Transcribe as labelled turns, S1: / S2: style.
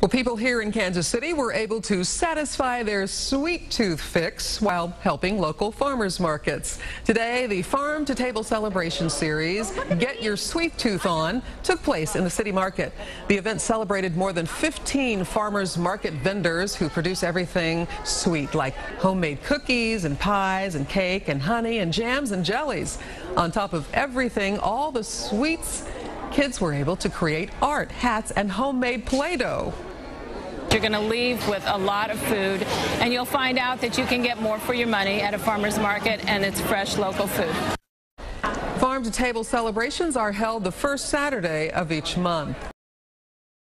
S1: Well, people here in Kansas City were able to satisfy their sweet tooth fix while helping local farmers markets. Today, the Farm to Table Celebration Series, Get Your Sweet Tooth On, took place in the city market. The event celebrated more than 15 farmers market vendors who produce everything sweet, like homemade cookies and pies and cake and honey and jams and jellies. On top of everything, all the sweets kids were able to create art, hats, and homemade Play-Doh.
S2: You're going to leave with a lot of food, and you'll find out that you can get more for your money at a farmer's market, and it's fresh local food.
S1: Farm to Table celebrations are held the first Saturday of each month.